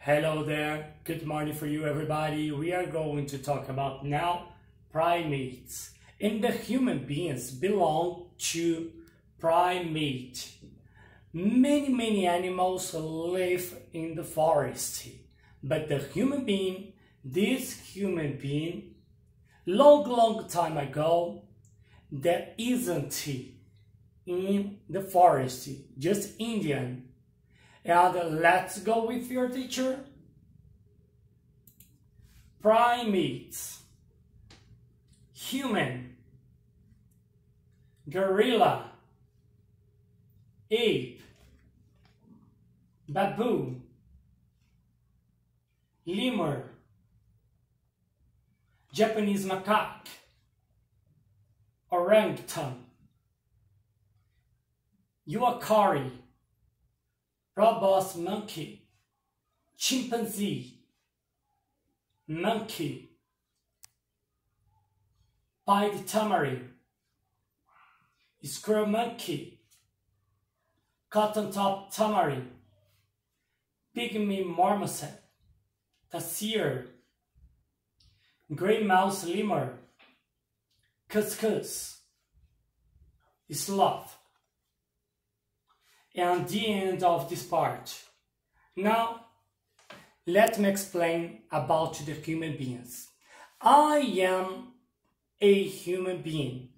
Hello there, good morning for you everybody. We are going to talk about now primates. And the human beings belong to primate. Many, many animals live in the forest. But the human being, this human being, long, long time ago, there isn't in the forest, just Indian and let's go with your teacher. Primates, human, gorilla, ape, baboon, lemur, Japanese macaque, orangutan, uakari, robust monkey, chimpanzee, monkey, pied tamarin, squirrel monkey, cotton top tamarin, pygmy marmoset, tarsier, gray mouse lemur, cuscus, sloth, and the end of this part. Now, let me explain about the human beings. I am a human being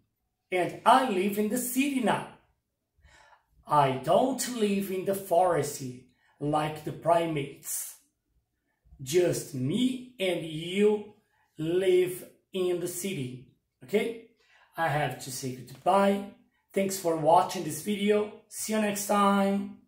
and I live in the city now. I don't live in the forest like the primates. Just me and you live in the city, okay? I have to say goodbye Thanks for watching this video. See you next time.